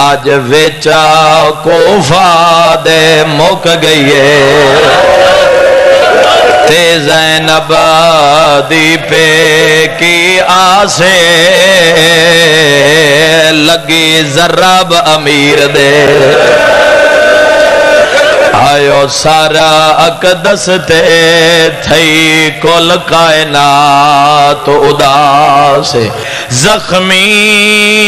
آج ویچا کوفہ دے مک گئیے۔ تے زینب دی پہ کی آسے لگی ذرب امیر دے۔ آئیو سارا اقدس تے تھئی کل کائنات اداس زخمی